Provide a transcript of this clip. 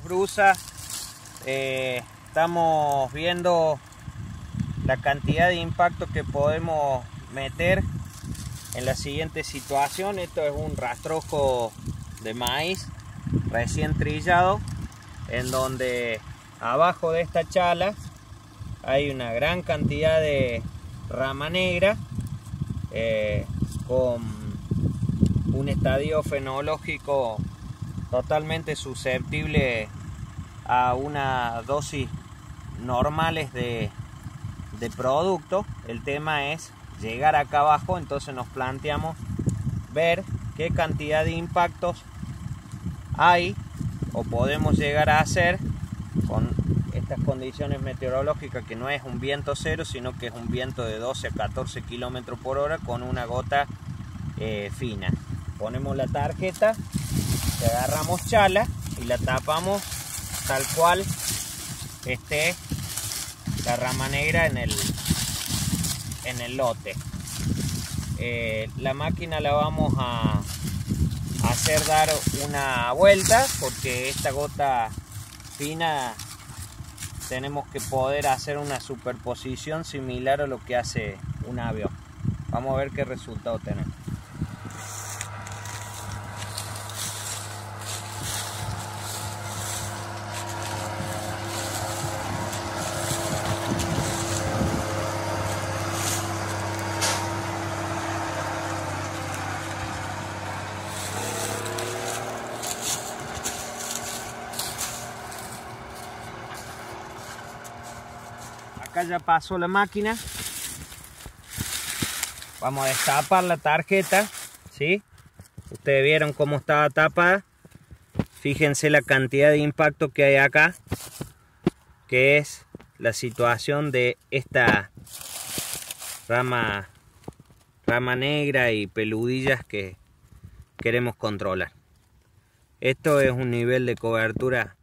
Brusa, eh, estamos viendo la cantidad de impacto que podemos meter en la siguiente situación. Esto es un rastrojo de maíz recién trillado, en donde abajo de esta chala hay una gran cantidad de rama negra eh, con un estadio fenológico totalmente susceptible a una dosis normales de, de producto. El tema es llegar acá abajo, entonces nos planteamos ver qué cantidad de impactos hay o podemos llegar a hacer con estas condiciones meteorológicas que no es un viento cero sino que es un viento de 12 a 14 kilómetros por hora con una gota eh, fina ponemos la tarjeta agarramos chala y la tapamos tal cual esté la rama negra en el, en el lote. Eh, la máquina la vamos a, hacer dar una vuelta porque esta gota fina tenemos que poder hacer una superposición similar a lo que hace un avión. Vamos a ver qué resultado tenemos. Acá ya pasó la máquina. Vamos a destapar la tarjeta ¿sí? ustedes vieron cómo estaba tapada. Fíjense la cantidad de impacto que hay acá que es la situación de esta rama rama negra y peludillas que queremos controlar. Esto es un nivel de cobertura